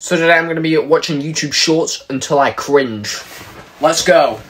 So today I'm going to be watching YouTube Shorts until I cringe. Let's go.